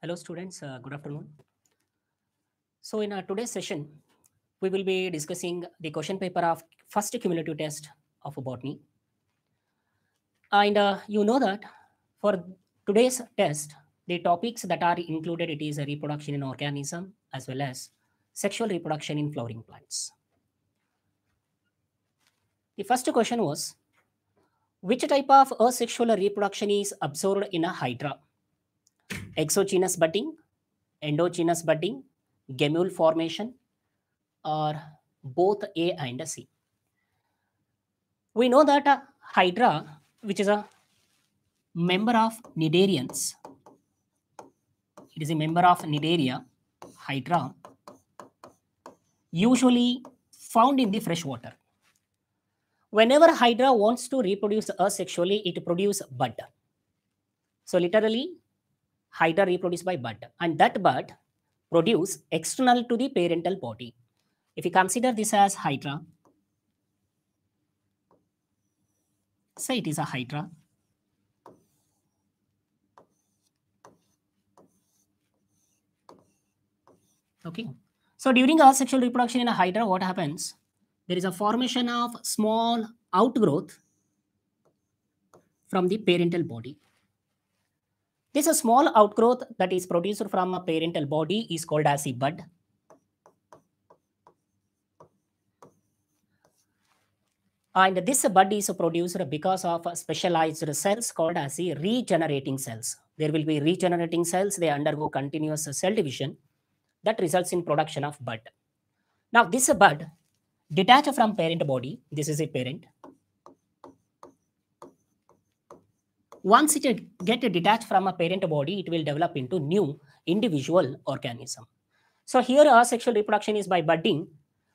Hello, students. Uh, good afternoon. So, in today's session, we will be discussing the question paper of first cumulative test of botany. And uh, you know that for today's test, the topics that are included it is a reproduction in organism as well as sexual reproduction in flowering plants. The first question was, which type of asexual reproduction is observed in a hydra? Exogenous budding, endogenous budding, gemmule formation, or both A and C. We know that a hydra, which is a member of cnidarians, it is a member of cnidaria, hydra, usually found in the fresh water. Whenever hydra wants to reproduce asexually, it produces bud. So literally, hydra reproduced by bud and that bud produce external to the parental body. If you consider this as hydra, say it is a hydra. Okay. So during asexual reproduction in a hydra, what happens? There is a formation of small outgrowth from the parental body. This a small outgrowth that is produced from a parental body is called as a bud. And this bud is produced because of specialized cells called as the regenerating cells. There will be regenerating cells, they undergo continuous cell division that results in production of bud. Now this bud detached from parent body, this is a parent, Once it get detached from a parent body, it will develop into new individual organism. So here asexual reproduction is by budding.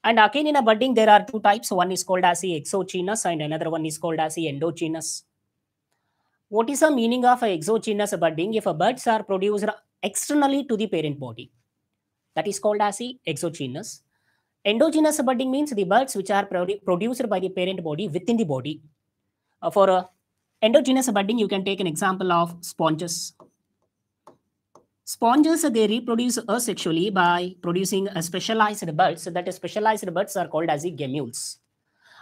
And again in a budding, there are two types. One is called as the exogenous and another one is called as the endogenous. What is the meaning of exogenous budding? If buds are produced externally to the parent body, that is called as the exogenous. Endogenous budding means the buds which are produced by the parent body within the body. Uh, for a endogenous budding, you can take an example of sponges. Sponges, they reproduce asexually by producing a specialized buds. So that specialized buds are called as the gemmules.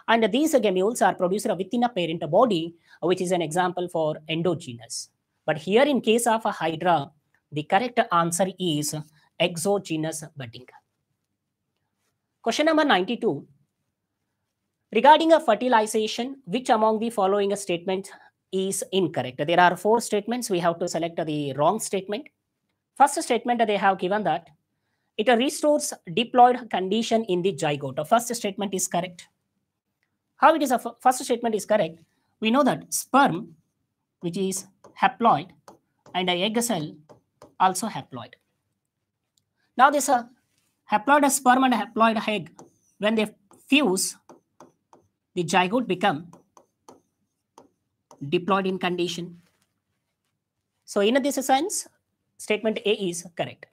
And these gemmules are produced within a parent body, which is an example for endogenous. But here in case of a hydra, the correct answer is exogenous budding. Question number 92. Regarding a fertilization, which among the following statements is incorrect. There are four statements. We have to select the wrong statement. First statement, they have given that it restores diploid condition in the zygote. First statement is correct. How it is a first statement is correct? We know that sperm, which is haploid, and a egg cell also haploid. Now this uh, haploid sperm and haploid egg, when they fuse, the zygote become diploid in condition. So in this sense, statement A is correct.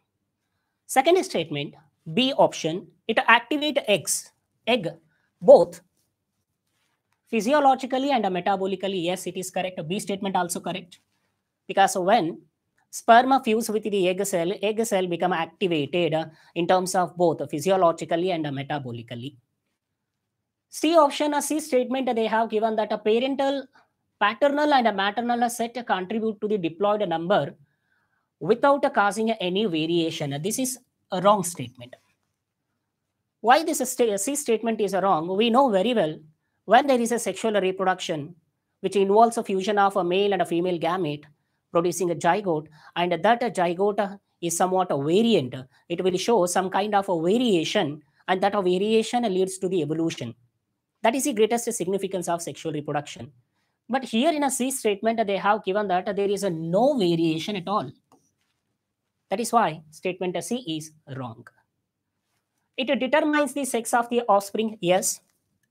Second statement, B option, it activate eggs, egg, both physiologically and metabolically. Yes, it is correct. B statement also correct. Because when sperm fuse with the egg cell, egg cell become activated in terms of both physiologically and metabolically. C option, a C statement, they have given that a parental paternal and a maternal set contribute to the diploid number without causing any variation. This is a wrong statement. Why this C statement is wrong? We know very well when there is a sexual reproduction which involves a fusion of a male and a female gamete producing a zygote and that zygote is somewhat a variant. It will show some kind of a variation and that a variation leads to the evolution. That is the greatest significance of sexual reproduction. But here in a C statement, they have given that there is a no variation at all. That is why statement C is wrong. It determines the sex of the offspring, yes.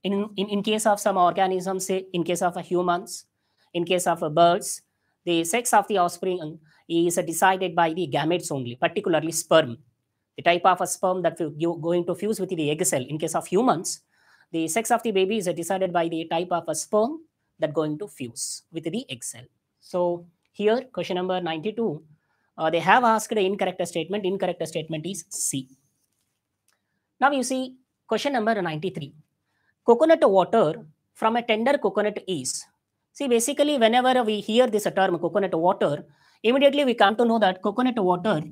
In, in, in case of some organisms, say in case of humans, in case of birds, the sex of the offspring is decided by the gametes only, particularly sperm. The type of a sperm that you going to fuse with the egg cell. In case of humans, the sex of the baby is decided by the type of a sperm that going to fuse with the egg cell. So here, question number 92, Uh, they have asked the incorrect statement. Incorrect statement is C. Now you see question number 93. Coconut water from a tender coconut is. See, basically, whenever we hear this term coconut water, immediately we come to know that coconut water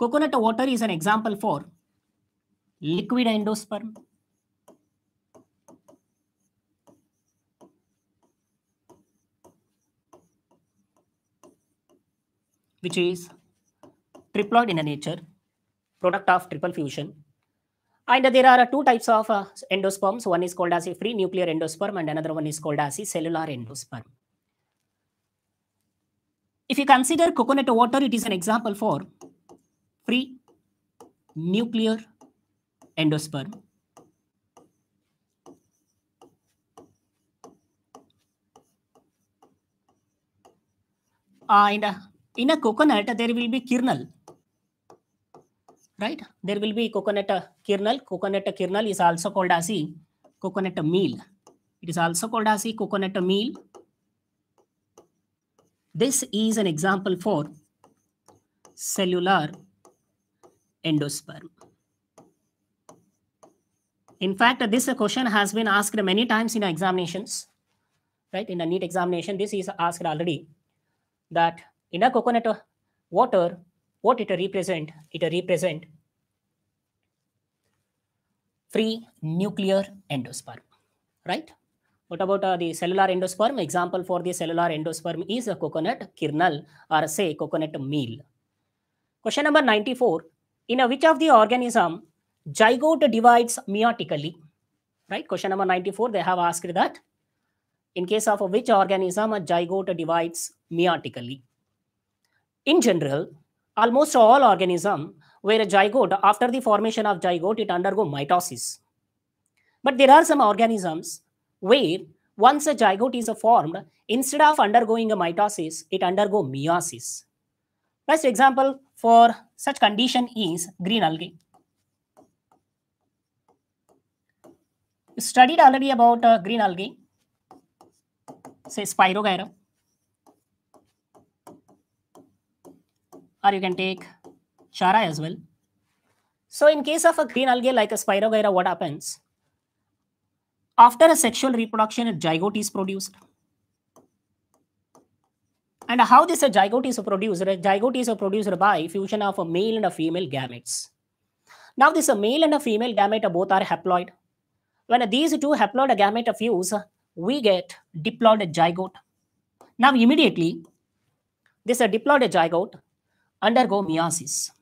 coconut water is an example for liquid endosperm which is triploid in nature, product of triple fusion. And there are two types of uh, endosperms. One is called as a free nuclear endosperm and another one is called as a cellular endosperm. If you consider coconut water, it is an example for free nuclear endosperm. Ah, and in a coconut, there will be kernel. Right? There will be coconut kernel. Coconut kernel is also called as coconut meal. It is also called as coconut meal. This is an example for cellular endosperm. In fact, this question has been asked many times in examinations. Right? In a NEET examination, this is asked already that in a coconut water, what it represent? It represent free nuclear endosperm, right? What about uh, the cellular endosperm? Example for the cellular endosperm is a coconut kernel or say coconut meal. Question number 94. In a which of the organism zygote divides meiotically? Right? Question number 94, they have asked that. In case of which organism a zygote divides meiotically? In general, almost all organisms where a zygote, after the formation of zygote, it undergo mitosis. But there are some organisms where once a zygote is formed, instead of undergoing a mitosis, it undergo meiosis. Best example for such condition is green algae. Studied already about uh, green algae, say Spirogyra. or you can take chara as well. So in case of a green algae like a Spirogyra, what happens? After a sexual reproduction, a zygote is produced. And how this a zygote is produced? A zygote is produced by fusion of a male and a female gametes. Now this a male and a female gamete both are haploid. When these two haploid gamete fuse, we get diploid a zygote. Now immediately, this diploid a zygote undergo meiosis.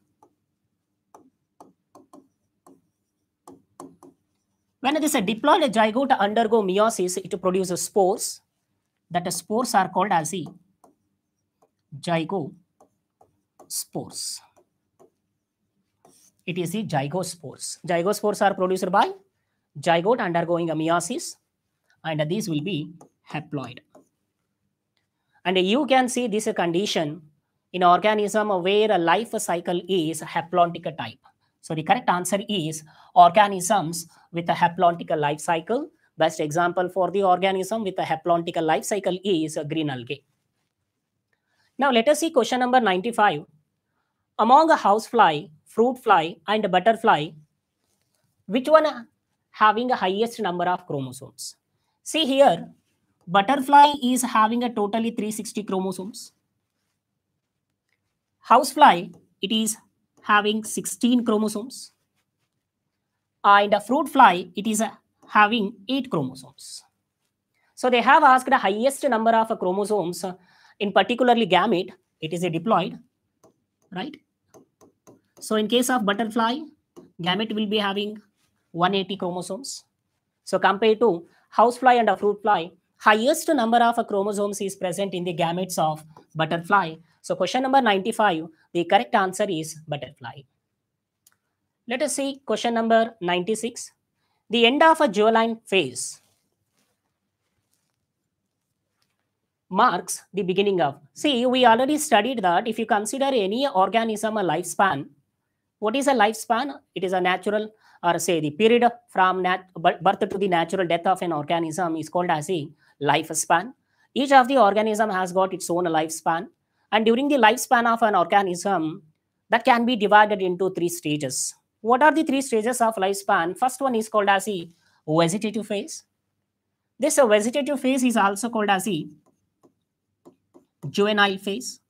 When it is a diploid a zygote undergo meiosis, it produces spores. That spores are called as the zygospores. It is the zygospores. Zygospores are produced by zygote undergoing a meiosis and these will be haploid. And you can see this condition in organism where a life cycle is haplontic type. So the correct answer is organisms with a haplontic life cycle. Best example for the organism with a haplontic life cycle is a green algae. Now let us see question number 95. Among a housefly, fruit fly and a butterfly, which one having the highest number of chromosomes? See here, butterfly is having a totally 360 chromosomes Housefly, it is having 16 chromosomes. And a fruit fly, it is having 8 chromosomes. So they have asked the highest number of chromosomes in particularly gamete, it is a diploid, right? So in case of butterfly, gamete will be having 180 chromosomes. So compared to housefly and a fruit fly, highest number of chromosomes is present in the gametes of butterfly so question number 95, the correct answer is butterfly. Let us see question number 96. The end of a juvenile phase marks the beginning of. See, we already studied that if you consider any organism a lifespan, what is a lifespan? It is a natural or say the period from birth to the natural death of an organism is called as a lifespan. Each of the organism has got its own lifespan. And during the lifespan of an organism, that can be divided into three stages. What are the three stages of lifespan? First one is called as the vegetative phase. This vegetative phase is also called as the juvenile phase.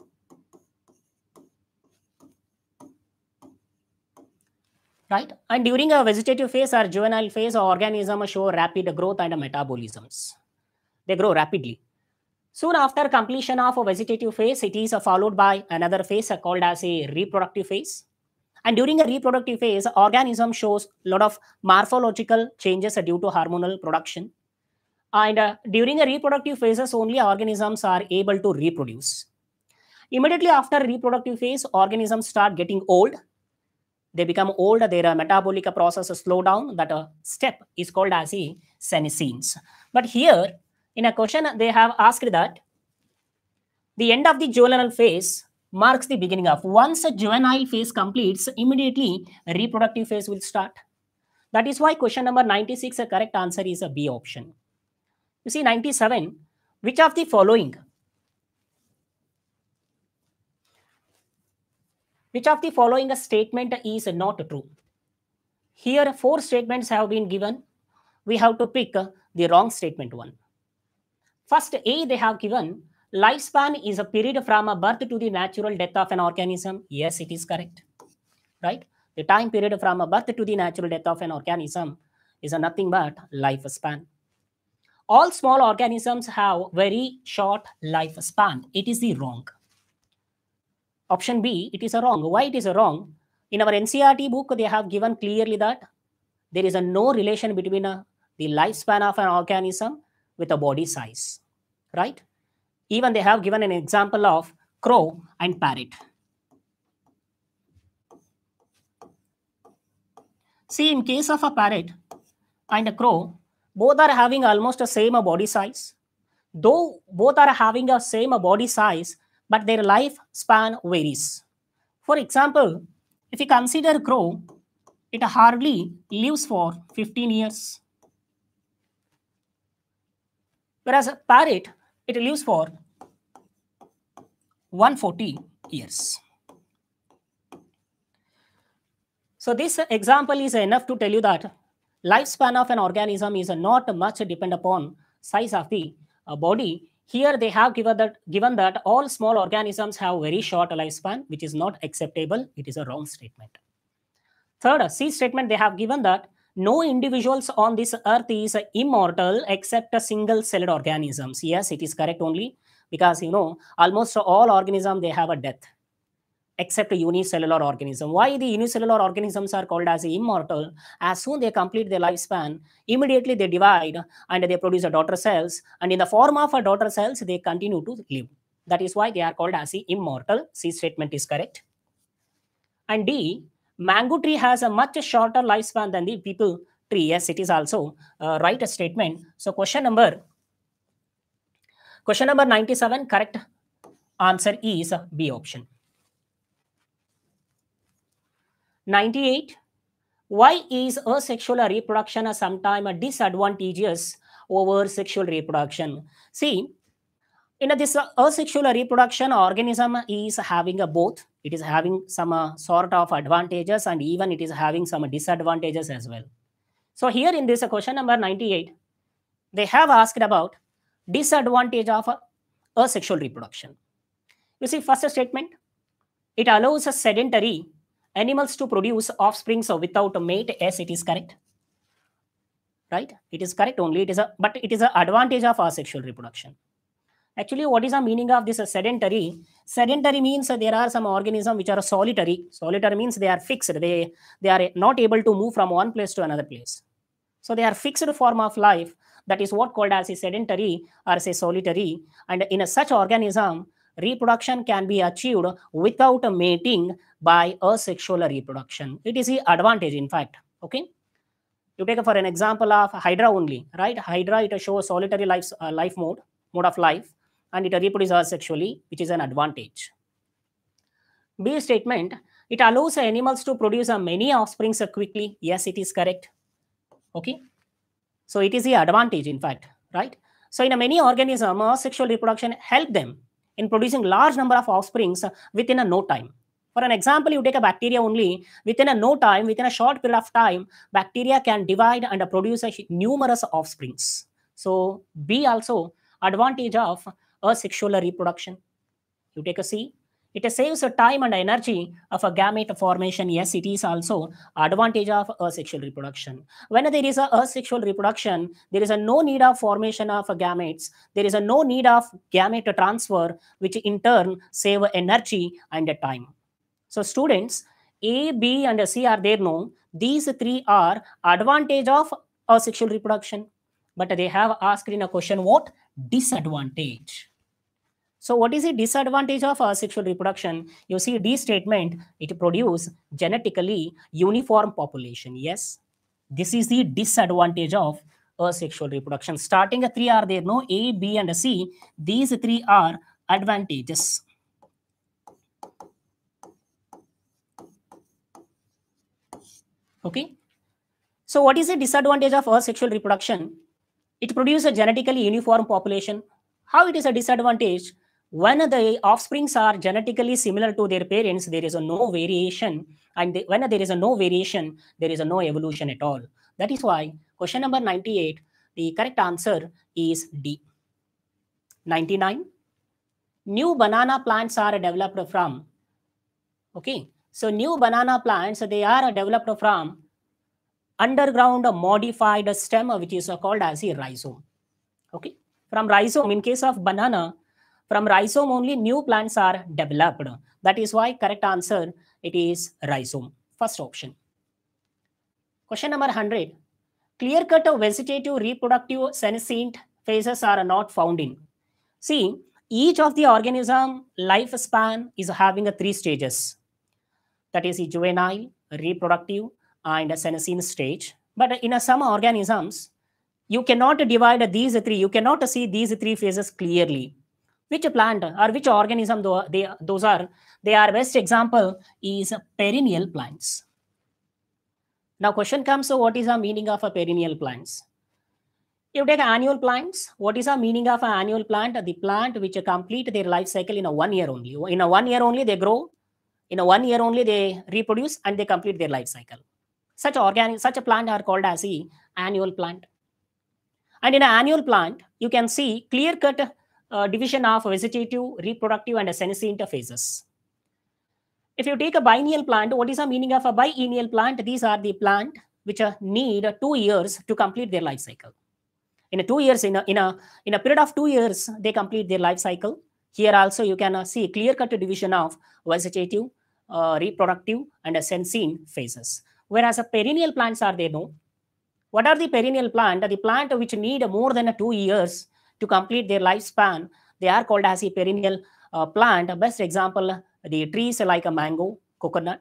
Right? And during a vegetative phase or juvenile phase, organisms show rapid growth and metabolisms. They grow rapidly. Soon after completion of a vegetative phase, it is followed by another phase called as a reproductive phase. And during a reproductive phase, organism shows a lot of morphological changes due to hormonal production. And uh, during a reproductive phases, only organisms are able to reproduce. Immediately after reproductive phase, organisms start getting old. They become old, their metabolic process slow down. That uh, step is called as a senescence. But here, in a question, they have asked that the end of the juvenile phase marks the beginning of. Once a juvenile phase completes, immediately reproductive phase will start. That is why question number 96, a correct answer is a B option. You see 97, which of the following? Which of the following statement is not true? Here four statements have been given. We have to pick the wrong statement one. First A, they have given lifespan is a period from a birth to the natural death of an organism. Yes, it is correct. Right? The time period from a birth to the natural death of an organism is nothing but lifespan. All small organisms have very short lifespan. It is the wrong. Option B, it is a wrong. Why it is a wrong? In our NCERT book, they have given clearly that there is a no relation between a, the lifespan of an organism with a body size, right? Even they have given an example of crow and parrot. See, in case of a parrot and a crow, both are having almost the same body size. Though both are having the same body size, but their lifespan varies. For example, if you consider crow, it hardly lives for 15 years. Whereas a parrot, it lives for 140 years. So this example is enough to tell you that lifespan of an organism is not much depend upon size of the uh, body. Here they have given that, given that all small organisms have very short lifespan, which is not acceptable. It is a wrong statement. Third, C statement, they have given that no individuals on this earth is immortal except a single-celled organisms. Yes, it is correct only because, you know, almost all organisms, they have a death except a unicellular organism. Why the unicellular organisms are called as immortal? As soon they complete their lifespan, immediately they divide and they produce a daughter cells. And in the form of a daughter cells, they continue to live. That is why they are called as immortal. C statement is correct. And D, mango tree has a much shorter lifespan than the peepal tree. Yes, it is also a right statement. So question number, question number 97, correct answer is B option. 98. Why is asexual reproduction sometimes disadvantageous over sexual reproduction? See, in this asexual reproduction, organism is having a both. It is having some uh, sort of advantages and even it is having some disadvantages as well. So here in this question number 98, they have asked about disadvantage of asexual reproduction. You see, first statement, it allows a sedentary animals to produce offspring so without a mate yes it is correct. Right? It is correct only. It is a but it is an advantage of asexual reproduction. Actually what is the meaning of this sedentary? Sedentary means there are some organisms which are solitary. Solitary means they are fixed. They they are not able to move from one place to another place. So they are fixed form of life that is what called as a sedentary or say solitary. And in a such organism reproduction can be achieved without a mating by asexual reproduction. It is the advantage, in fact. Okay. You take for an example of Hydra only, right? Hydra, it shows solitary life, uh, life mode, mode of life, and it reproduces asexually, which is an advantage. B statement, It allows animals to produce many offsprings quickly. Yes, it is correct. Okay. So it is the advantage, in fact, right? So in many organisms, uh, sexual reproduction help them in producing large number of offsprings within a no time. For an example, you take a bacteria only, within a no time, within a short period of time, bacteria can divide and produce numerous offsprings. So B also advantage of asexual reproduction. You take a C, it saves the time and energy of a gamete formation. Yes, it is also advantage of asexual reproduction. When there is a asexual reproduction, there is a no need of formation of gametes. There is a no need of gamete transfer, which in turn save energy and time. So students, A, B, and C are there. No, these three are advantage of asexual reproduction. But they have asked in a question what disadvantage so what is the disadvantage of uh, asexual reproduction? You see D statement, it produce genetically uniform population. Yes, this is the disadvantage of uh, asexual reproduction. Starting at three are there, no A, B, and C. These three are advantages. Okay. So what is the disadvantage of uh, asexual reproduction? It produces a genetically uniform population. How it is a disadvantage? When the offsprings are genetically similar to their parents, there is a no variation. And they, when there is a no variation, there is a no evolution at all. That is why question number 98, the correct answer is D. 99. New banana plants are developed from. Okay. So new banana plants, they are developed from underground modified stem, which is called as a rhizome. Okay. From rhizome, in case of banana, from rhizome only new plants are developed. That is why correct answer, it is rhizome. First option. Question number 100. Clear-cut vegetative reproductive senescent phases are not found in. See, each of the organism lifespan is having a three stages. That is juvenile, reproductive, and senescent stage. But in some organisms, you cannot divide these three. You cannot see these three phases clearly which plant or which organism though they those are they are best example is perennial plants. Now question comes so what is the meaning of a perennial plants? You take annual plants what is the meaning of an annual plant? The plant which complete their life cycle in a one year only. In a one year only they grow in a one year only they reproduce and they complete their life cycle. Such organic such a plant are called as the annual plant. And in an annual plant you can see clear cut uh, division of vegetative, reproductive, and senescent phases. If you take a biennial plant, what is the meaning of a biennial plant? These are the plant which uh, need two years to complete their life cycle. In a two years, in a, in a in a period of two years, they complete their life cycle. Here also you can uh, see clear-cut division of vegetative, uh, reproductive, and senescent phases. Whereas a perennial plants are there, no. What are the perennial plant? The plant which need more than two years to complete their lifespan. They are called as a perennial uh, plant. Best example, the trees like a mango, coconut.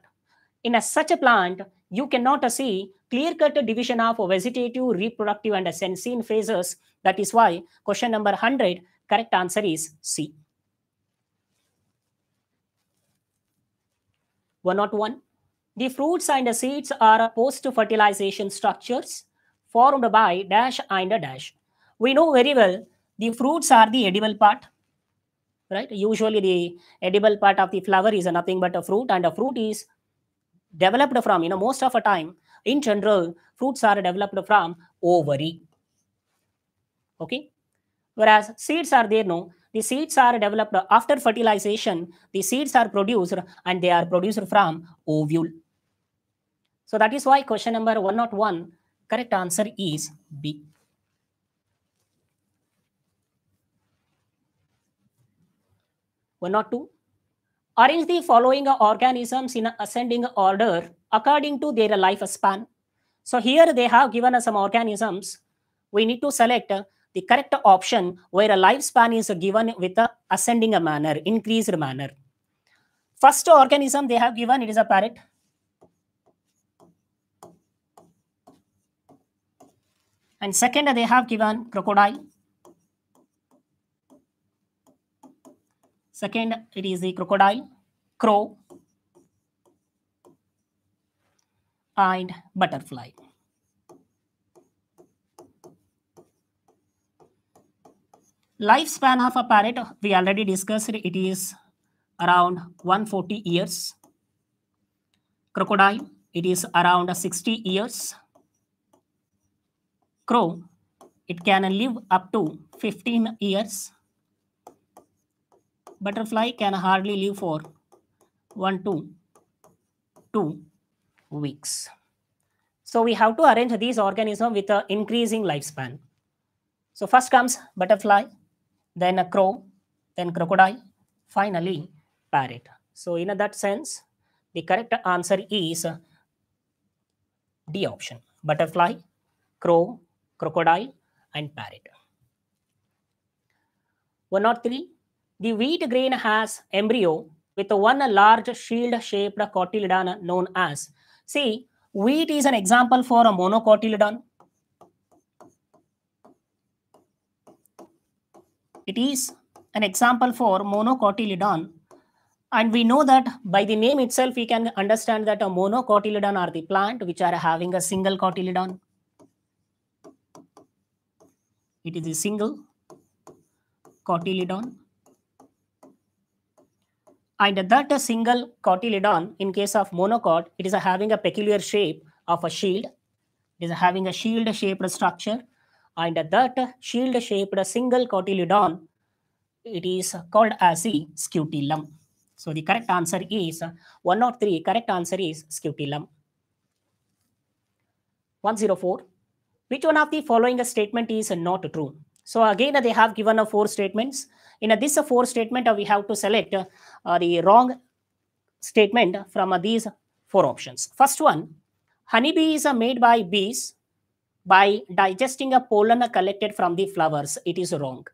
In a, such a plant, you cannot see clear-cut division of vegetative, reproductive, and senescent phases. That is why question number 100, correct answer is C. 101. The fruits and the seeds are post-fertilization structures formed by dash and dash. We know very well the fruits are the edible part, right? Usually the edible part of the flower is nothing but a fruit and a fruit is developed from, you know, most of the time, in general, fruits are developed from ovary. Okay. Whereas seeds are there, no, the seeds are developed after fertilization, the seeds are produced and they are produced from ovule. So that is why question number 101, correct answer is B. one or two. Arrange the following organisms in ascending order according to their lifespan. So here they have given us some organisms. We need to select the correct option where a lifespan is given with a ascending manner, increased manner. First organism they have given, it is a parrot. And second, they have given crocodile. Second, it is the crocodile, crow. and butterfly. Lifespan of a parrot, we already discussed, it is around 140 years. Crocodile, it is around 60 years. Crow, it can live up to 15 years. Butterfly can hardly live for one to two weeks. So we have to arrange these organisms with an increasing lifespan. So first comes butterfly, then a crow, then crocodile, finally parrot. So in that sense, the correct answer is D option. Butterfly, crow, crocodile, and parrot. 103. The wheat grain has embryo with one large shield-shaped cotyledon known as. See, wheat is an example for a monocotyledon. It is an example for monocotyledon. And we know that by the name itself, we can understand that a monocotyledon are the plant which are having a single cotyledon. It is a single cotyledon. And that a single cotyledon, in case of monocot, it is having a peculiar shape of a shield. It is having a shield-shaped structure. And that shield-shaped a single cotyledon, it is called as the scutellum. So the correct answer is one or three. Correct answer is scutellum. 104. Which one of the following statement is not true? So again, they have given a four statements. In this four statement, we have to select uh, the wrong statement from uh, these four options. First one, honeybee is uh, made by bees by digesting a pollen collected from the flowers. It is wrong.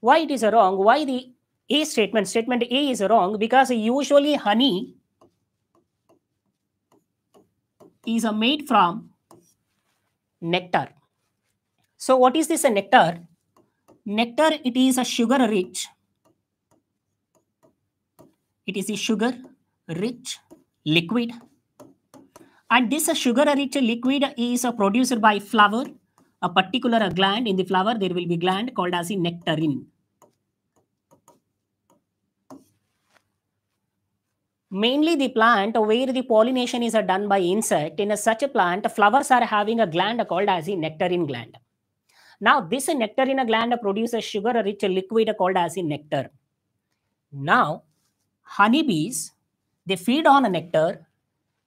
Why it is wrong? Why the A statement, statement A is wrong? Because usually honey is made from nectar. So what is this nectar? Nectar, it is a sugar rich. It is a sugar rich liquid. And this sugar rich liquid is produced by flower, a particular gland in the flower. There will be gland called as a nectarine. mainly the plant where the pollination is done by insect in such a plant flowers are having a gland called as a nectarine gland now this nectarine gland produces sugar rich liquid called as a nectar. Now honeybees they feed on a nectar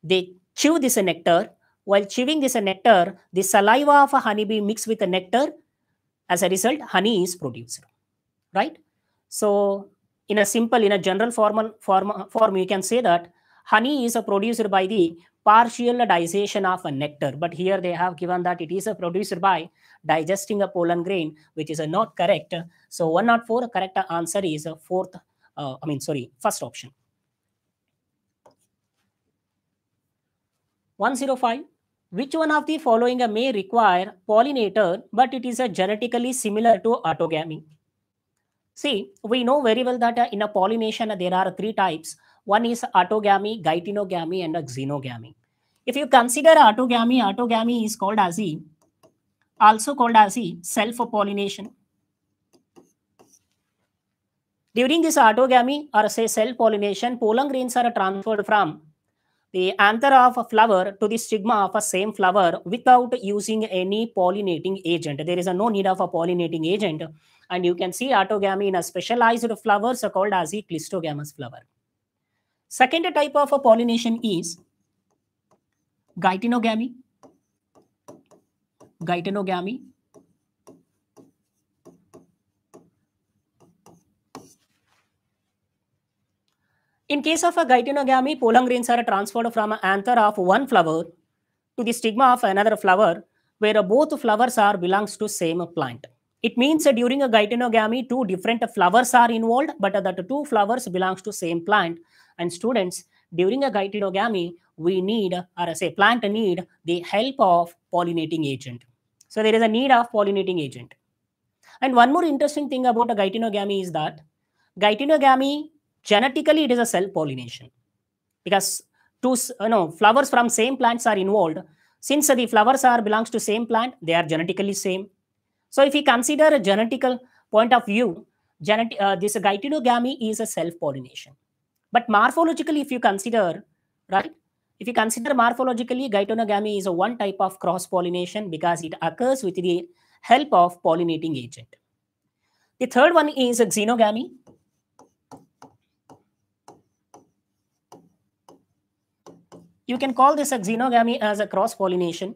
they chew this nectar. While chewing this nectar the saliva of a honeybee mix with the nectar as a result honey is produced right? So in a simple, in a general formal form, form, you can say that honey is produced by the partial digestion of a nectar. But here they have given that it is a produced by digesting a pollen grain, which is not correct. So 104 correct answer is a fourth, uh, I mean, sorry, first option. 105. Which one of the following may require pollinator, but it is a genetically similar to autogamy? See, we know very well that in a pollination, there are three types. One is autogamy, geitonogamy, and a xenogamy. If you consider autogamy, autogamy is called as a, also called as a self-pollination. During this autogamy or say self-pollination, pollen grains are transferred from the anther of a flower to the stigma of a same flower without using any pollinating agent. There is a no need of a pollinating agent and you can see autogamy in a specialized flowers called as the cleistogamous flower. Second type of a pollination is geitonogamy. Geitonogamy. In case of a geitonogamy, pollen grains are transferred from an anther of one flower to the stigma of another flower, where both flowers are belongs to same plant. It means during a geitonogamy, two different flowers are involved, but that two flowers belongs to same plant. And students, during a geitonogamy, we need, or say plant need, the help of pollinating agent. So there is a need of pollinating agent. And one more interesting thing about a geitonogamy is that geitonogamy, genetically, it is a self-pollination. Because two you know flowers from same plants are involved since the flowers are belongs to same plant they are genetically same so if we consider a genetical point of view genet- uh, this geitonogamy is a self pollination but morphologically if you consider right if you consider morphologically geitonogamy is a one type of cross pollination because it occurs with the help of pollinating agent the third one is a xenogamy You can call this a xenogamy as a cross pollination.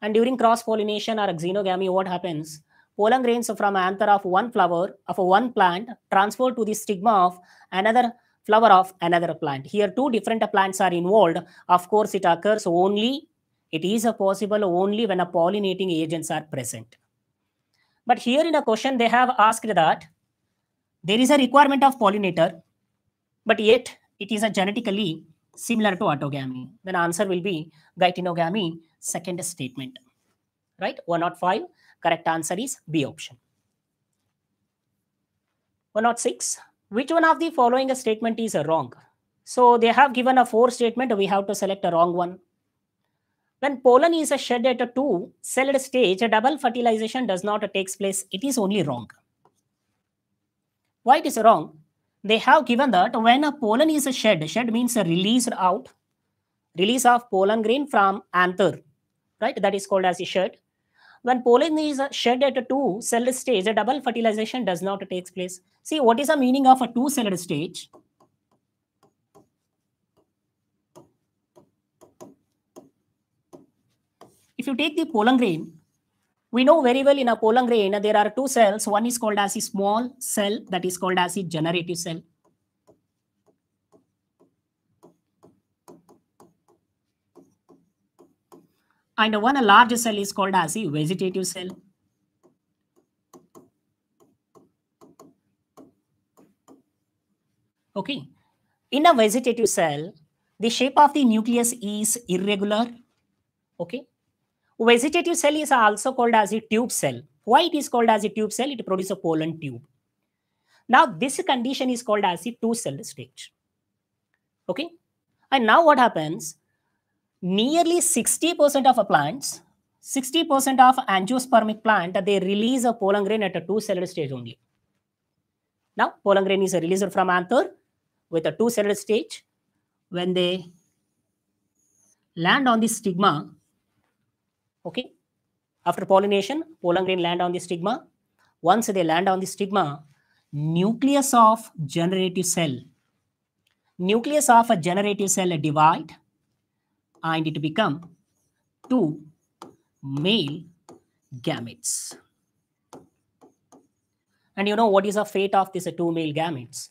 And during cross pollination or xenogamy, what happens? Pollen grains from anther of one flower of one plant transfer to the stigma of another flower of another plant. Here, two different plants are involved. Of course, it occurs only, it is possible only when a pollinating agents are present. But here in a question, they have asked that there is a requirement of pollinator, but yet it is a genetically similar to autogamy? Then answer will be geitonogamy, second statement. Right? 105. Correct answer is B option. 106. Which one of the following statement is wrong? So they have given a four statement. We have to select a wrong one. When pollen is shed at a two-celled stage, a double fertilization does not take place. It is only wrong. Why it is wrong? they have given that when a pollen is shed, shed means released out, release of pollen grain from anther, right? That is called as a shed. When pollen is shed at a two-celled stage, a double fertilization does not take place. See, what is the meaning of a two-celled stage? If you take the pollen grain, we know very well in a pollen grain, there are two cells. One is called as a small cell that is called as a generative cell. And one large cell is called as a vegetative cell. Okay. In a vegetative cell, the shape of the nucleus is irregular. Okay Vegetative cell is also called as a tube cell. Why it is called as a tube cell? It produces a pollen tube. Now, this condition is called as a two-cell stage. Okay. And now what happens? Nearly 60% of plants, 60% of angiospermic plant, that they release a pollen grain at a two-celled stage only. Now, pollen grain is released from anther with a two-celled stage. When they land on the stigma, Okay. After pollination, pollen grain land on the stigma. Once they land on the stigma, nucleus of generative cell, nucleus of a generative cell divide and it become two male gametes. And you know what is the fate of these two male gametes?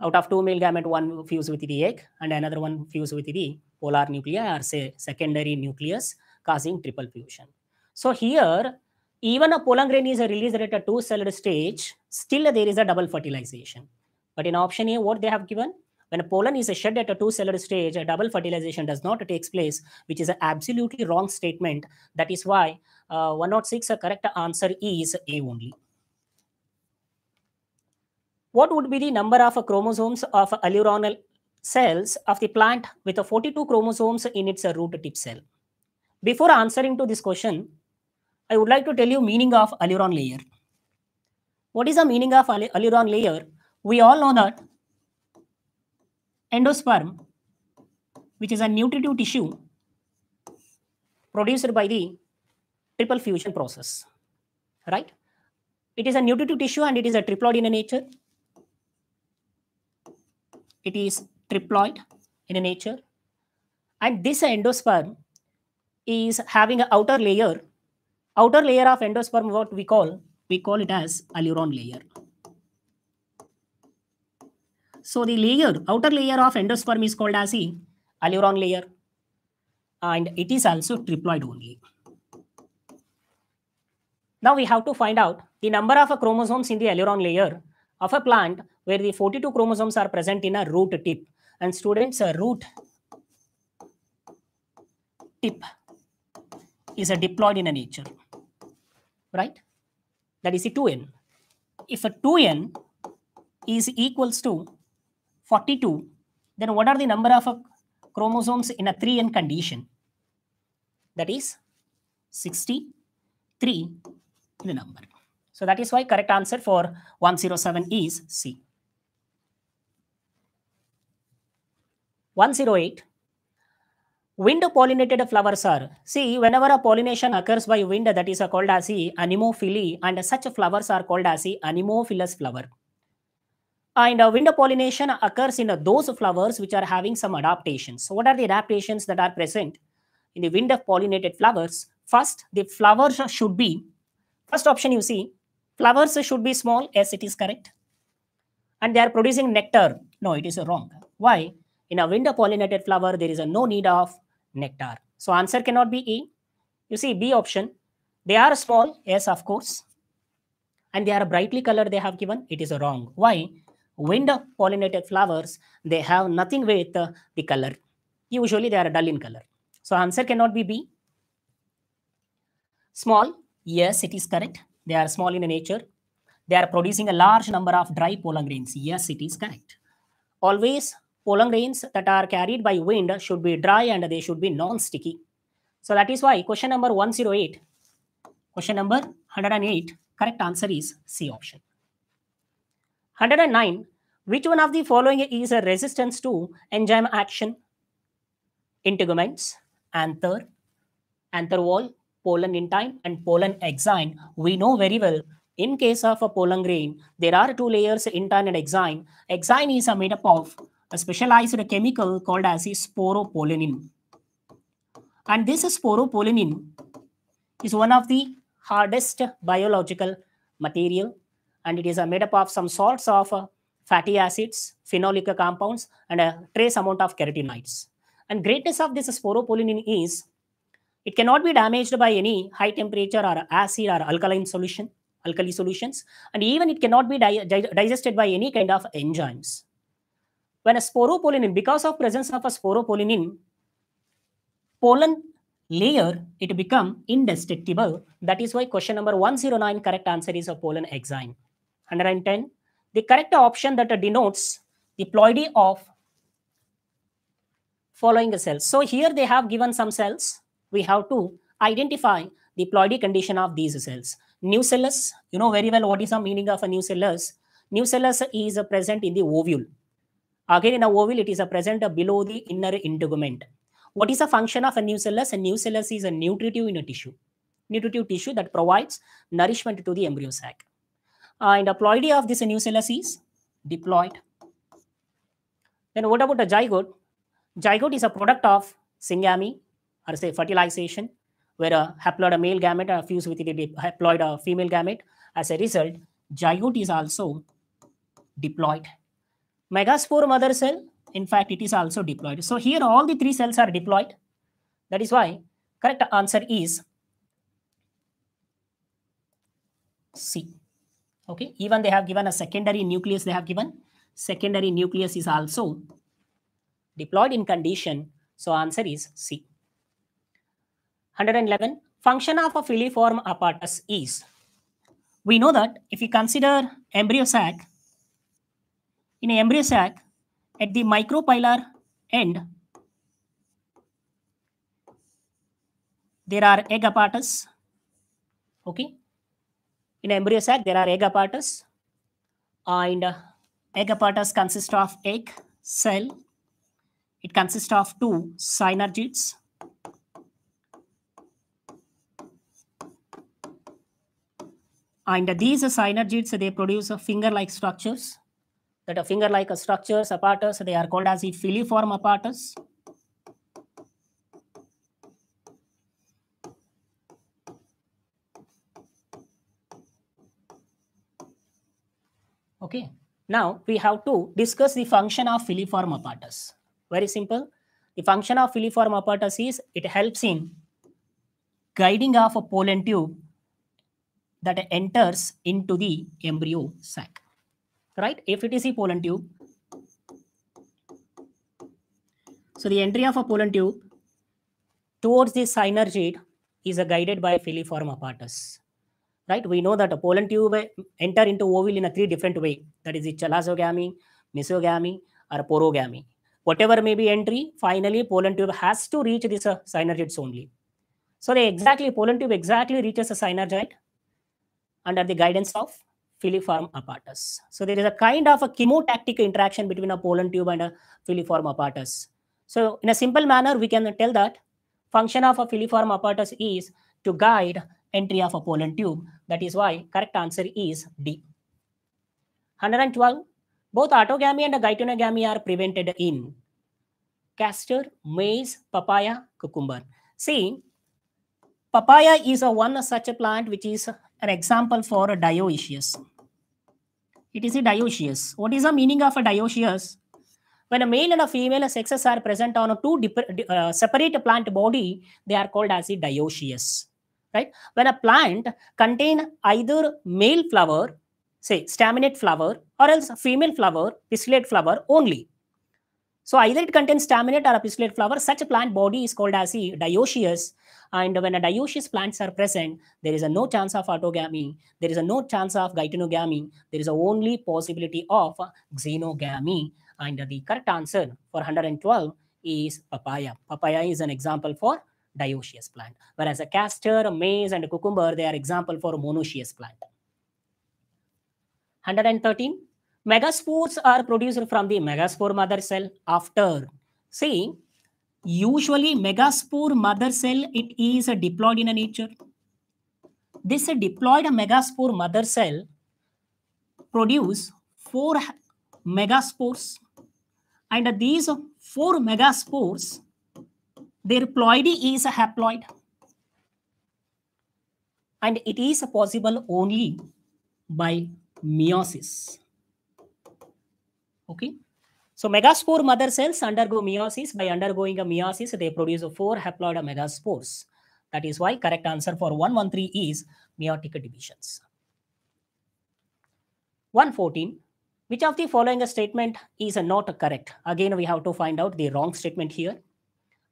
Out of two male gamete, one fuse with the egg and another one fuse with the polar nuclei or say secondary nucleus causing triple fusion. So here, even a pollen grain is released at a two-celled stage, still there is a double fertilization. But in option A, what they have given? When a pollen is shed at a two-celled stage, a double fertilization does not take place, which is an absolutely wrong statement. That is why uh, 106, a correct answer is A only. What would be the number of chromosomes of aleuronal cells of the plant with a 42 chromosomes in its root tip cell? Before answering to this question, I would like to tell you meaning of aleurone layer. What is the meaning of aleurone layer? We all know that endosperm, which is a nutritive tissue produced by the triple fusion process, right? It is a nutritive tissue and it is a triploid in nature. It is triploid in nature. And this endosperm is having an outer layer. Outer layer of endosperm, what we call? We call it as aleurone layer. So the layer, outer layer of endosperm is called as the aleurone layer. And it is also triploid only. Now we have to find out the number of chromosomes in the aleurone layer of a plant where the 42 chromosomes are present in a root tip. And students, a root tip is a diploid in a nature, right? That is a 2n. If a 2n is equals to 42, then what are the number of uh, chromosomes in a 3n condition. That is 63 in the number. So that is why correct answer for 107 is C. 108 wind pollinated flowers are see whenever a pollination occurs by wind that is uh, called as the anemophily and such flowers are called as anemophilous flower and uh, wind pollination occurs in uh, those flowers which are having some adaptations so what are the adaptations that are present in the wind pollinated flowers first the flowers should be first option you see flowers should be small yes it is correct and they are producing nectar no it is wrong why in a wind pollinated flower, there is a no need of nectar. So answer cannot be E. You see B option. They are small. Yes, of course. And they are brightly colored they have given. It is wrong. Why? Wind pollinated flowers, they have nothing with uh, the color. Usually they are dull in color. So answer cannot be B. Small. Yes, it is correct. They are small in nature. They are producing a large number of dry pollen grains. Yes, it is correct. Always pollen grains that are carried by wind should be dry and they should be non-sticky. So that is why question number 108, question number 108, correct answer is C option. 109, which one of the following is a resistance to enzyme action? Integuments, anther, anther wall, pollen intine, and pollen exine. We know very well in case of a pollen grain, there are two layers, intine and exine. Exine is made up of a specialized chemical called as sporopollenin. And this sporopollenin is one of the hardest biological material and it is made up of some sorts of uh, fatty acids, phenolic compounds and a trace amount of carotenoids. And greatness of this sporopollenin is it cannot be damaged by any high temperature or acid or alkaline solution, alkali solutions, and even it cannot be di digested by any kind of enzymes when a sporopollenin, because of presence of a sporopollenin, pollen layer, it become indestructible. That is why question number 109 correct answer is a pollen exine. 110, the correct option that denotes the ploidy of following cells. So here they have given some cells. We have to identify the ploidy condition of these cells. Nucellus, you know very well what is the meaning of a nucellus. Nucellus is present in the ovule. Again, in a ovule, it is a present below the inner integument. What is the function of a nucellus? A nucellus is a nutritive in a tissue. Nutritive tissue that provides nourishment to the embryo sac. And the ploidy of this nucellus is diploid. Then what about a zygote? Zygote is a product of syngamy or say fertilization where a haploid male gamete are fused with the haploid female gamete. As a result, zygote is also diploid megaspore mother cell, in fact, it is also diploid. So here all the three cells are diploid. That is why correct answer is C. Okay, even they have given a secondary nucleus, they have given secondary nucleus is also diploid in condition. So answer is C. 111. Function of a filiform apparatus is. We know that if we consider embryo sac, in embryo sac at the micropylar end there are egg apparatus okay in embryo sac there are egg apparatus and uh, egg apparatus consists of egg cell. It consists of two synergids. And uh, these synergids they produce finger like structures. That a finger-like structures, apparatus, they are called as filiform apparatus. Okay, now we have to discuss the function of filiform apparatus. Very simple. The function of filiform apparatus is it helps in guiding of a pollen tube that enters into the embryo sac right? If it is a pollen tube, so the entry of a pollen tube towards the synergid is guided by filiform apparatus. Right? We know that a pollen tube enter into ovule in a three different way. That is the chalazogamy, mesogamy, or porogamy. whatever may be entry, finally pollen tube has to reach this uh, synergids only. So they exactly, pollen tube exactly reaches a synergid under the guidance of filiform apparatus. So there is a kind of a chemotactic interaction between a pollen tube and a filiform apparatus. So in a simple manner, we can tell that function of a filiform apparatus is to guide entry of a pollen tube. That is why correct answer is D. 112. Both autogamy and geitonogamy are prevented in castor, maize, papaya, cucumber. See, papaya is a one such a plant which is an example for a dioecious. It is a dioecious. What is the meaning of a dioecious? When a male and a female sexes are present on a two uh, separate plant body, they are called as a dioecious. Right? When a plant contain either male flower, say staminate flower, or else female flower, pistillate flower only. So either it contains staminate or a pistillate flower, such a plant body is called as a dioecious and when a dioecious plants are present, there is a no chance of autogamy. There is a no chance of geitonogamy. There is a only possibility of xenogamy. And the correct answer for 112 is papaya. Papaya is an example for dioecious plant. Whereas a castor, a maize, and a cucumber, they are example for monoecious plant. 113. Megaspores are produced from the megaspore mother cell after. See, usually megaspore mother cell it is a diploid in nature this diploid a megaspore mother cell produce four megaspores and these four megaspores their ploidy is a haploid and it is possible only by meiosis okay so megaspore mother cells undergo meiosis. By undergoing a meiosis, they produce four haploid megaspores. That is why correct answer for 113 is meiotic divisions. 114. Which of the following statement is not correct? Again, we have to find out the wrong statement here.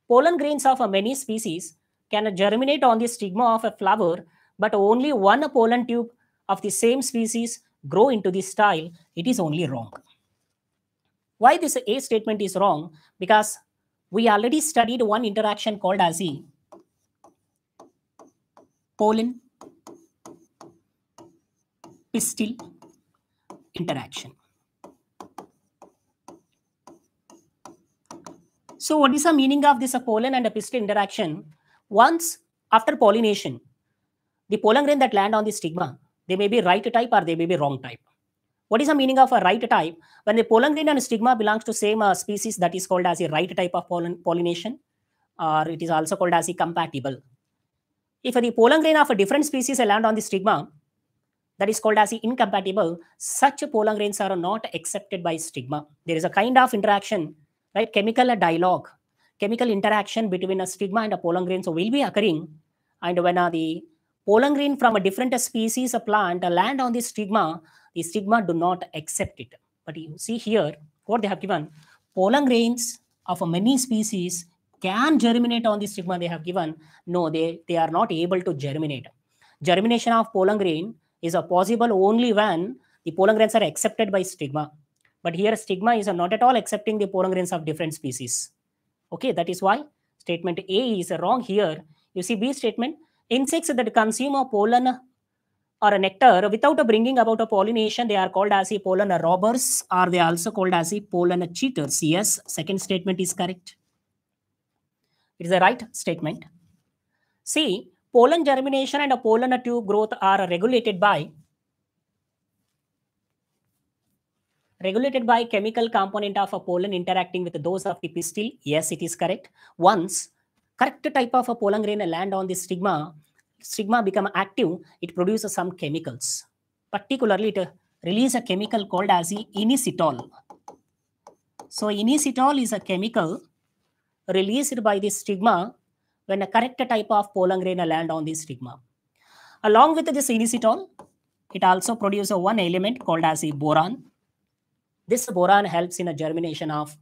Pollen grains of many species can germinate on the stigma of a flower, but only one pollen tube of the same species grow into the style. It is only wrong. Why this A statement is wrong? Because we already studied one interaction called as the pollen pistil interaction. So what is the meaning of this pollen and a pistil interaction? Once after pollination, the pollen grain that land on the stigma, they may be right type or they may be wrong type. What is the meaning of a right type? When the pollen grain and stigma belongs to same uh, species, that is called as a right type of pollen pollination, or it is also called as a compatible. If the pollen grain of a different species land on the stigma, that is called as incompatible, such pollen grains are not accepted by stigma. There is a kind of interaction, right? Chemical dialogue, chemical interaction between a stigma and a pollen grain so will be occurring. And when uh, the pollen grain from a different species of plant land on the stigma, the stigma do not accept it. But you see here, what they have given, pollen grains of many species can germinate on the stigma they have given. No, they, they are not able to germinate. Germination of pollen grain is a possible only when the pollen grains are accepted by stigma. But here stigma is not at all accepting the pollen grains of different species. Okay, that is why statement A is wrong here. You see B statement, insects that consume a pollen or a nectar without bringing about a pollination they are called as a pollen robbers or they are also called as a pollen cheaters yes second statement is correct it is the right statement see pollen germination and a pollen tube growth are regulated by regulated by chemical component of a pollen interacting with those of the pistil yes it is correct once correct type of a pollen grain land on the stigma stigma become active, it produces some chemicals. Particularly, it release a chemical called as inositol. So inositol is a chemical released by the stigma when a correct type of pollen grain land on the stigma. Along with this inositol, it also produces one element called as a boron. This boron helps in a germination of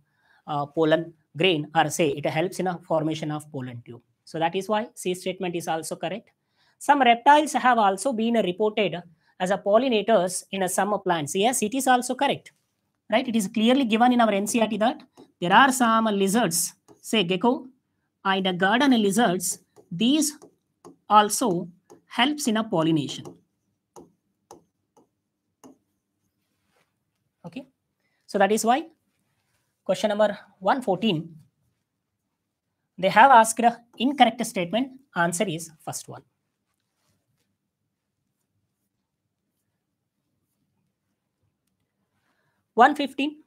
uh, pollen grain or say it helps in a formation of pollen tube. So that is why C statement is also correct. Some reptiles have also been reported as a pollinators in a some plants. Yes, it is also correct. right? It is clearly given in our NCERT that there are some lizards, say gecko and garden lizards. These also helps in a pollination. Okay, so that is why question number 114 they have asked incorrect statement. Answer is first one. One fifteen.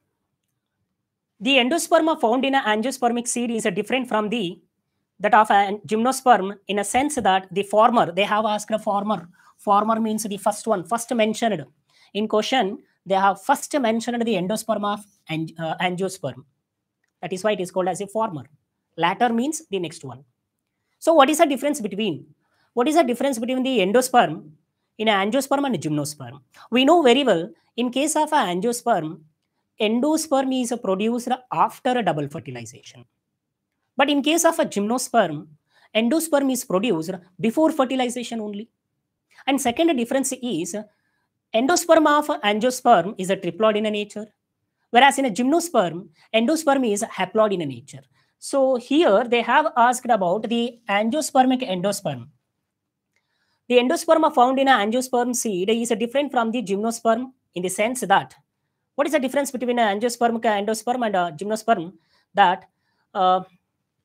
The endosperm found in an angiospermic seed is different from the that of a gymnosperm in a sense that the former they have asked a former. Former means the first one first mentioned in question they have first mentioned the endosperm of uh, angiosperm. That is why it is called as a former. Latter means the next one. So what is the difference between what is the difference between the endosperm in angiosperm and gymnosperm? We know very well in case of an angiosperm endosperm is produced after a double fertilization. But in case of a gymnosperm, endosperm is produced before fertilization only. And second difference is endosperm of angiosperm is a triploid in nature, whereas in a gymnosperm, endosperm is haploid in nature. So here they have asked about the angiospermic endosperm. The endosperm found in an angiosperm seed is different from the gymnosperm in the sense that what is the difference between an angiosperm endosperm and a gymnosperm? That uh,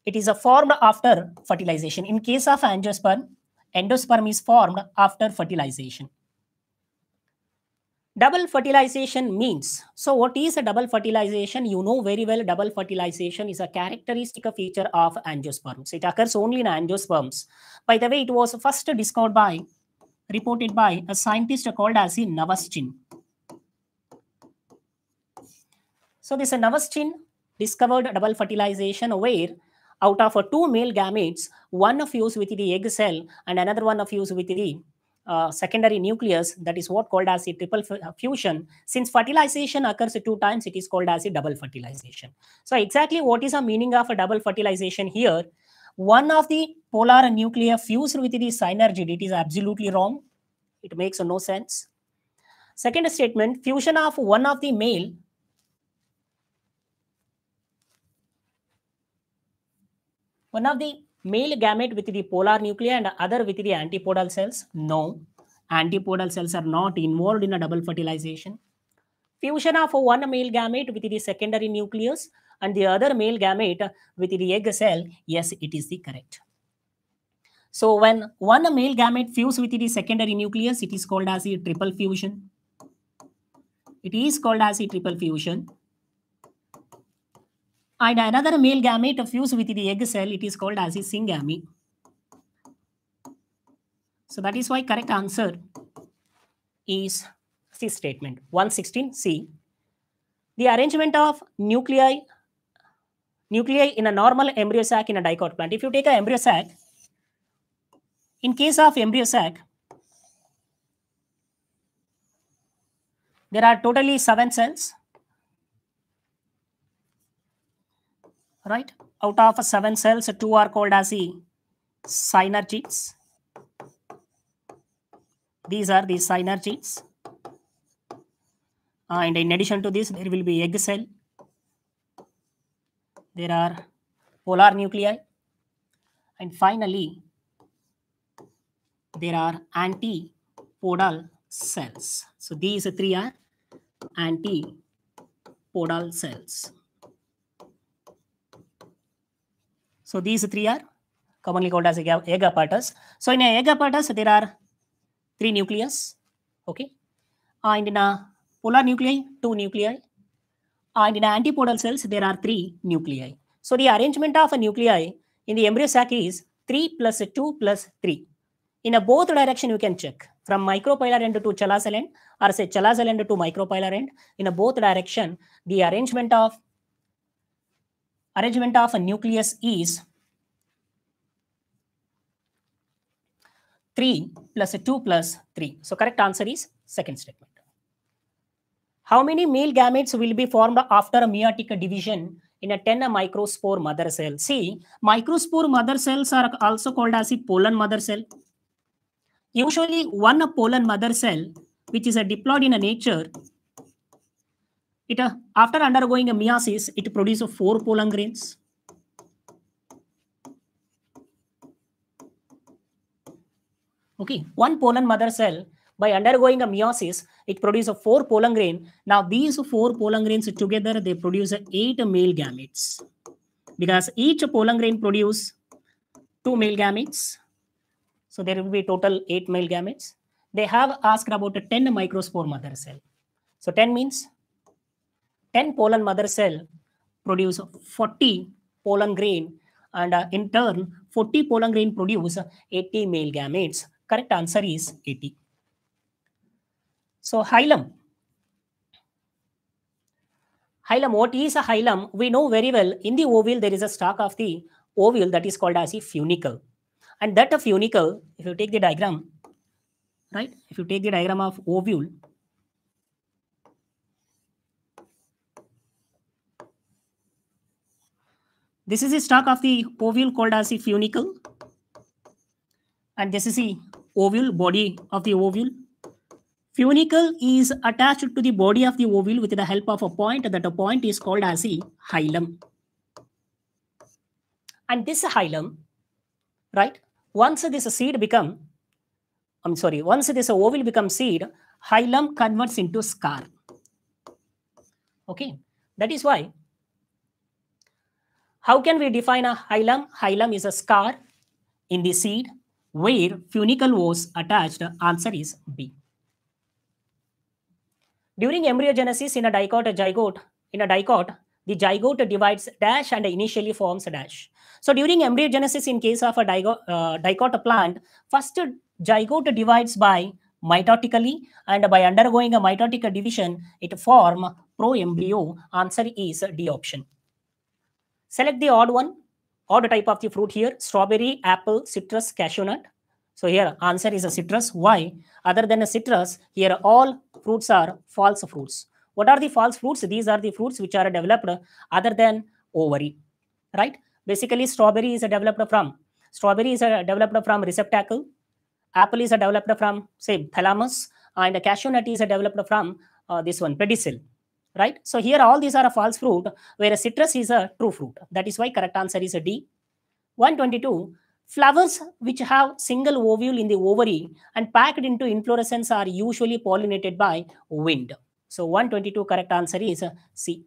it is formed after fertilization. In case of angiosperm, endosperm is formed after fertilization. Double fertilization means, so what is a double fertilization? You know very well double fertilization is a characteristic feature of angiosperms. It occurs only in angiosperms. By the way, it was first discovered by, reported by a scientist called as Nawaschin. So this Nawaschin discovered double fertilization where out of two male gametes, one of fused with the egg cell and another one of fused with the uh, secondary nucleus, that is what called as a triple uh, fusion. Since fertilization occurs two times, it is called as a double fertilization. So exactly what is the meaning of a double fertilization here? One of the polar nuclei fused with the synergid, it is absolutely wrong. It makes no sense. Second statement, fusion of one of the male One of the male gamete with the polar nuclei and other with the antipodal cells? No. Antipodal cells are not involved in a double fertilization. Fusion of one male gamete with the secondary nucleus and the other male gamete with the egg cell? Yes, it is the correct. So when one male gamete fuse with the secondary nucleus, it is called as a triple fusion. It is called as a triple fusion and another male gamete fused with the egg cell, it is called as a syngamy. So that is why correct answer is C statement 116C. The arrangement of nuclei nuclei in a normal embryo sac in a dicot plant. If you take an embryo sac, in case of embryo sac, there are totally seven cells right? Out of seven cells, two are called as the synergids. These are the synergids. And in addition to this, there will be egg cell. There are polar nuclei. And finally, there are antipodal cells. So these three are antipodal cells. So these three are commonly called as egg apparatus. So in a egg apparatus, there are three nucleus. Okay. And in a polar nuclei, two nuclei. And in antipodal cells, there are three nuclei. So the arrangement of a nuclei in the embryo sac is 3 plus 2 plus 3. In a both direction, you can check from micropylar end to chalazal end or say chalazal end to micropylar end. In a both direction, the arrangement of arrangement of a nucleus is 3 plus 2 plus 3. So correct answer is second statement. How many male gametes will be formed after a meiotic division in a 10 microspore mother cell? See, microspore mother cells are also called as a pollen mother cell. Usually one pollen mother cell, which is a diploid in a nature, it uh, after undergoing a meiosis, it produces four pollen grains. Okay, one pollen mother cell by undergoing a meiosis, it produces four pollen grain. Now these four pollen grains together, they produce eight male gametes because each pollen grain produce two male gametes. So there will be total eight male gametes. They have asked about a 10 microspore mother cell. So 10 means 10 pollen mother cell produce 40 pollen grain and uh, in turn 40 pollen grain produce 80 male gametes. Correct answer is 80. So hilum. Hilum, what is a hilum? We know very well in the ovule there is a stalk of the ovule that is called as a funicle. And that a funicle, if you take the diagram, right? If you take the diagram of ovule, this is the stalk of the ovule called as the funicle. And this is the ovule, body of the ovule. Funicle is attached to the body of the ovule with the help of a point that a point is called as the hilum. And this hilum, right? Once this seed become, I'm sorry, once this ovule becomes seed, hilum converts into scar. Okay, that is why. How can we define a hilum? Hilum is a scar in the seed where funicle was attached. Answer is B. During embryogenesis in a dicot, a zygote, in a dicot, the zygote divides dash and initially forms a dash. So during embryogenesis in case of a uh, dicot plant, first zygote divides by mitotically and by undergoing a mitotic division, it form pro-embryo. Answer is D option. Select the odd one, odd type of the fruit here, strawberry, apple, citrus, cashew nut. So here answer is a citrus. Why? Other than a citrus, here all fruits are false fruits. What are the false fruits? These are the fruits which are developed other than ovary, right? Basically, strawberry is developed from strawberry is developed from receptacle. Apple is developed from say thalamus, and the cashew nut is developed from uh, this one pedicel, right? So here all these are a false fruit, where a citrus is a true fruit. That is why correct answer is a D. 122. Flowers which have single ovule in the ovary and packed into inflorescence are usually pollinated by wind. So 122 correct answer is C.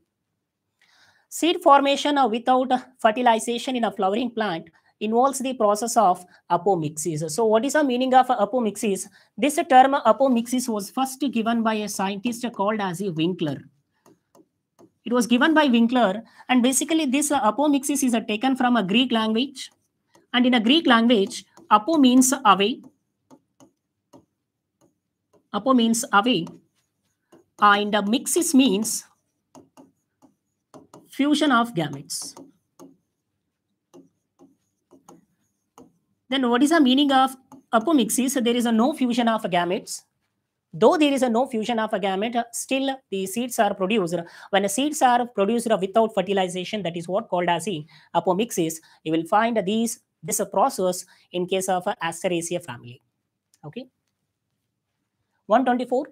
Seed formation without fertilization in a flowering plant involves the process of apomixis. So what is the meaning of apomixis? This term apomixis was first given by a scientist called as a Winkler. It was given by Winkler and basically this uh, apomixis is uh, taken from a Greek language and in a Greek language apo means away. Apo means away and a mixis means fusion of gametes. Then what is the meaning of apomixis? There is a no fusion of gametes. Though there is a no fusion of a gamete, still the seeds are produced. When the seeds are produced without fertilization, that is what called as apomixis. You will find these this process in case of Asteraceae family. Okay. 124.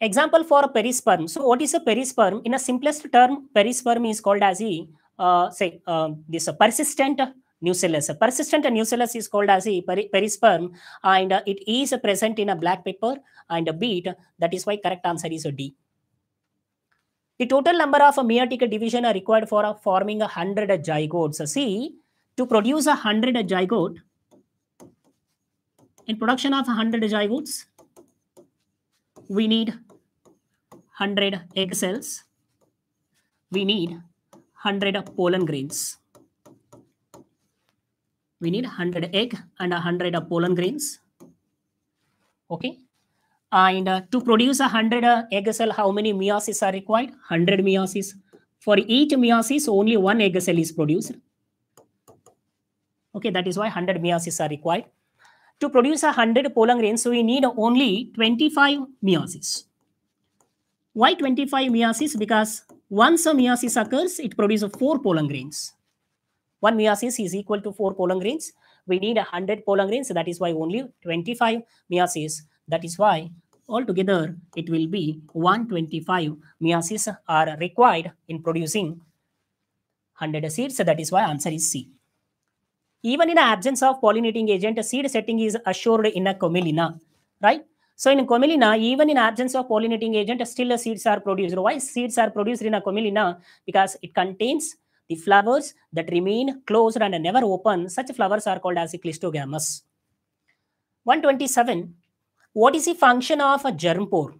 Example for a perisperm. So what is a perisperm? In a simplest term, perisperm is called as a, uh, say, uh, this a persistent nucellus. A persistent nucellus is called as a perisperm and uh, it is present in a black pepper and a beet. That is why correct answer is a D. The total number of meiotic division are required for forming a hundred zygotes. See, to produce a hundred zygote, in production of a hundred zygotes, we need 100 egg cells. We need 100 pollen grains. We need 100 egg and 100 pollen grains. Okay. And uh, to produce a 100 uh, egg cell, how many meiosis are required? 100 meiosis. For each meiosis, only one egg cell is produced. Okay, that is why 100 meiosis are required. To produce a 100 pollen grains, so we need only 25 meiosis. Why 25 meiosis? Because once a meiosis occurs, it produces 4 pollen grains. One meiosis is equal to 4 pollen grains. We need 100 pollen grains. So that is why only 25 meiosis. That is why altogether it will be 125 meiosis are required in producing 100 seeds. So that is why answer is C. Even in the absence of pollinating agent, seed setting is assured in a commelina, right? So in commelina, even in absence of pollinating agent, still seeds are produced. Why seeds are produced in a commelina? Because it contains the flowers that remain closed and never open. Such flowers are called as cleistogamous. 127. What is the function of a germ pore?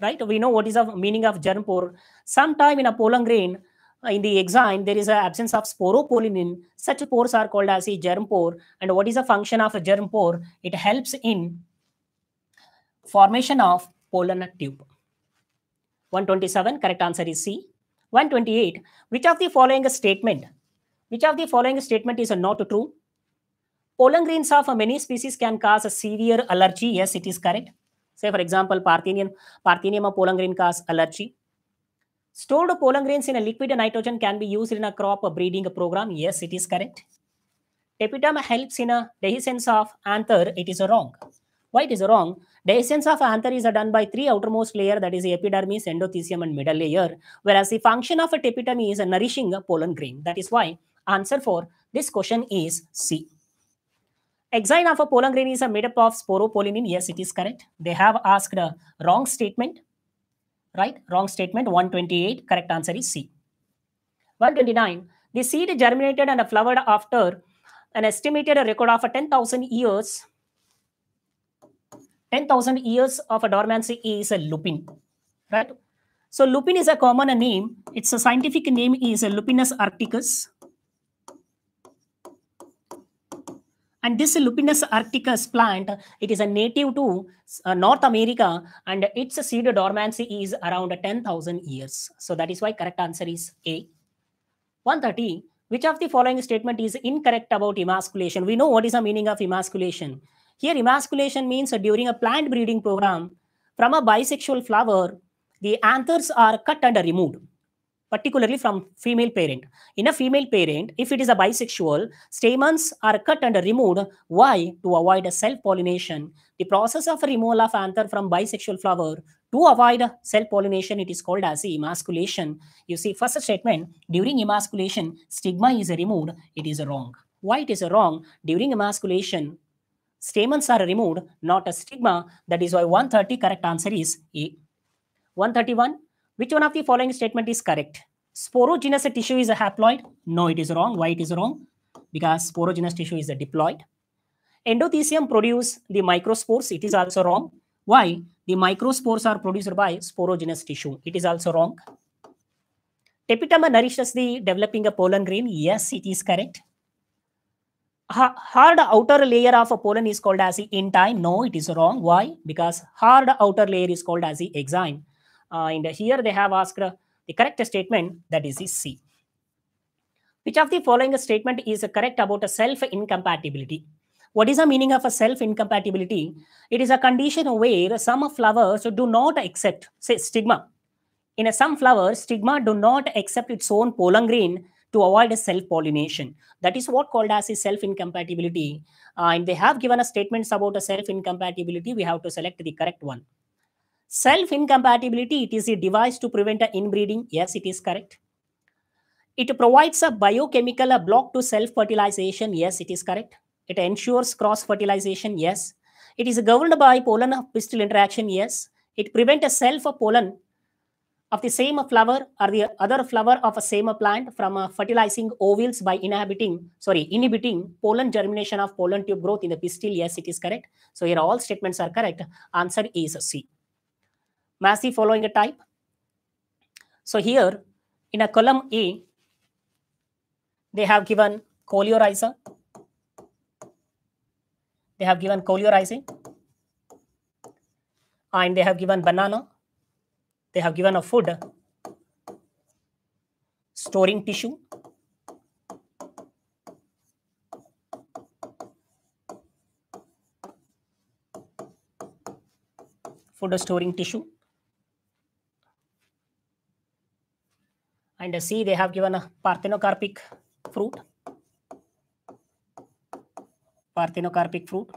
Right? We know what is the meaning of germ pore. Sometime in a pollen grain, uh, in the exine, there is an absence of sporopollenin. Such pores are called as a germ pore. And what is the function of a germ pore? It helps in formation of pollen tube. 127, correct answer is C. 128, which of the following statement, which of the following statement is not true? Pollen grains of many species can cause a severe allergy. Yes, it is correct. Say, for example, Parthenium, Parthenium pollen grain cause allergy. Stored pollen grains in a liquid nitrogen can be used in a crop breeding program. Yes, it is correct. Tapetum helps in a dehiscence of anther. It is wrong. Why it is wrong? Dehiscence of anther is done by three outermost layer that is epidermis, endothecium and middle layer. Whereas the function of a tapetum is a nourishing a pollen grain. That is why answer for this question is C. Exine of a pollen grain is made up of sporopollenin. Yes, it is correct. They have asked a wrong statement right? Wrong statement, 128. Correct answer is C. 129. The seed germinated and flowered after an estimated record of 10,000 years. 10,000 years of a dormancy is a lupin, right? So lupin is a common name. Its a scientific name is Lupinus arcticus. And this Lupinus arcticus plant, it is a native to uh, North America and its seed dormancy is around 10,000 years. So that is why correct answer is A. 130. Which of the following statement is incorrect about emasculation? We know what is the meaning of emasculation. Here emasculation means during a plant breeding program, from a bisexual flower, the anthers are cut and removed particularly from female parent. In a female parent, if it is a bisexual, stamens are cut and removed. Why? To avoid self-pollination. The process of removal of anther from bisexual flower to avoid self-pollination, it is called as emasculation. You see, first statement, during emasculation, stigma is removed. It is wrong. Why it is wrong? During emasculation, stamens are removed, not a stigma. That is why 130 correct answer is A. 131 which one of the following statement is correct? Sporogenous tissue is a haploid? No, it is wrong. Why it is wrong? Because sporogenous tissue is a diploid. Endothecium produce the microspores. It is also wrong. Why? The microspores are produced by sporogenous tissue. It is also wrong. Tapetum nourishes the developing a pollen grain. Yes, it is correct. Hard outer layer of a pollen is called as the intine. No, it is wrong. Why? Because hard outer layer is called as the exine. Uh, and here they have asked the correct statement that is C. Which of the following statement is correct about a self-incompatibility? What is the meaning of a self-incompatibility? It is a condition where some flowers do not accept, say, stigma. In a some flowers, stigma do not accept its own pollen grain to avoid a self-pollination. That is what called as a self-incompatibility. Uh, and they have given us statements about a self-incompatibility. We have to select the correct one. Self-incompatibility, it is a device to prevent a inbreeding. Yes, it is correct. It provides a biochemical a block to self-fertilization. Yes, it is correct. It ensures cross-fertilization. Yes. It is governed by pollen-pistil interaction. Yes. It prevents a self-pollen of the same flower or the other flower of a same plant from uh, fertilizing ovules by inhibiting, sorry, inhibiting pollen germination of pollen tube growth in the pistil. Yes, it is correct. So here all statements are correct. Answer is C massive following a type. So here in a column A, they have given coleorhiza. They have given coleorhiza. And they have given banana. They have given a food. Storing tissue. Food storing tissue. and C they have given a parthenocarpic fruit. Parthenocarpic fruit.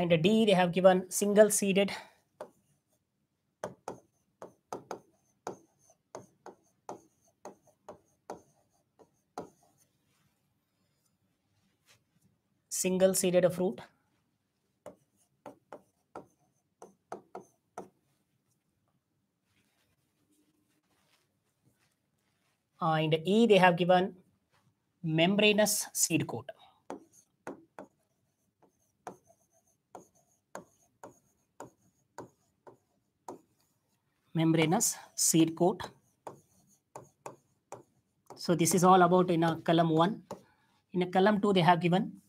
And D, they have given single seeded. Single seeded fruit. and E they have given membranous seed coat. Membranous seed coat. So this is all about in a column one. In a column two, they have given.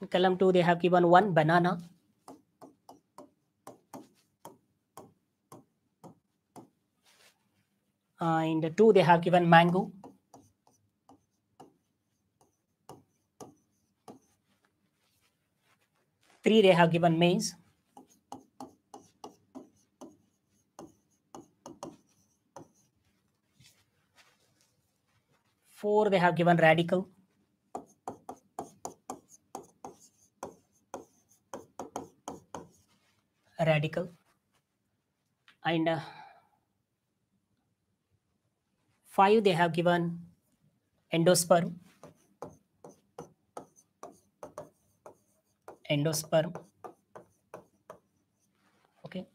In column two, they have given one banana. Uh, in the two, they have given mango. Three, they have given maize. Four, they have given radicle. Radicle. And uh, five, they have given endosperm. Endosperm. Okay.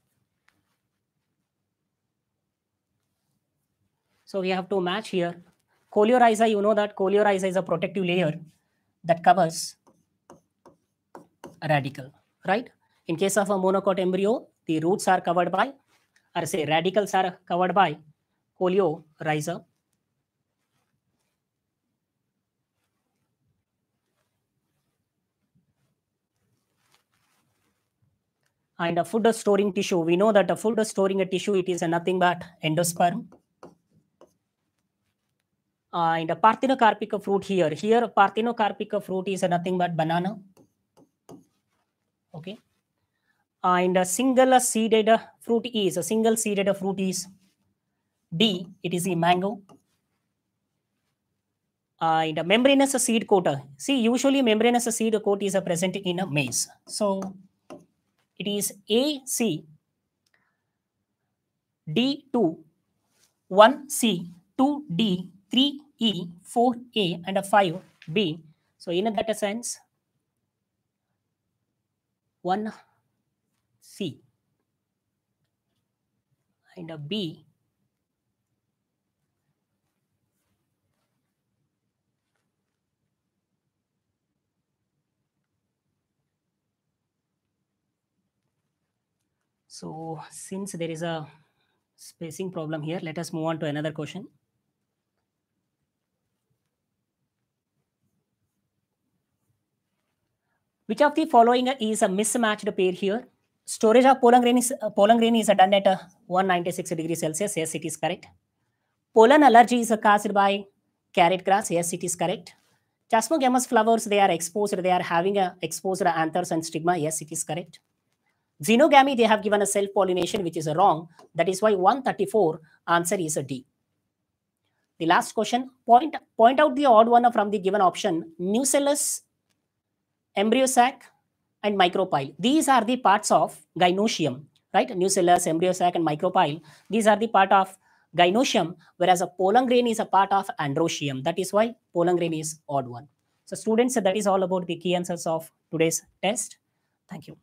So we have to match here. Coleorhiza, you know that coleorhiza is a protective layer that covers a radicle, right? In case of a monocot embryo, the roots are covered by, or say radicles are covered by coleorhiza. And a food storing tissue, we know that a food storing a tissue, it is nothing but endosperm. Uh, and a parthenocarpic fruit here. Here, parthenocarpic fruit is nothing but banana. Okay. And a single seeded fruit is, a single seeded fruit is D, it is a mango. Uh, and a membranous seed coat. See, usually membranous seed coat is a present in a maize. So it is A, C, D2, 1C, 2D, 3E, 4A, and a 5B. So in that sense, 1C and a B So since there is a spacing problem here, let us move on to another question. Which of the following is a mismatched pair here? Storage of pollen grain is, uh, pollen grain is done at uh, 196 degrees Celsius. Yes, it is correct. Pollen allergy is caused by carrot grass. Yes, it is correct. Chasmogamous flowers, they are exposed. They are having a exposed anthers and stigma. Yes, it is correct. Xenogamy, they have given a self-pollination, which is wrong. That is why 134 answer is a D. The last question, point, point out the odd one from the given option. Nucellus, embryo sac, and micropyle. These are the parts of gynoecium, right? Nucellus, embryo sac, and micropyle. These are the part of gynoecium, whereas a pollen grain is a part of androecium. That is why pollen grain is odd one. So students, that is all about the key answers of today's test. Thank you.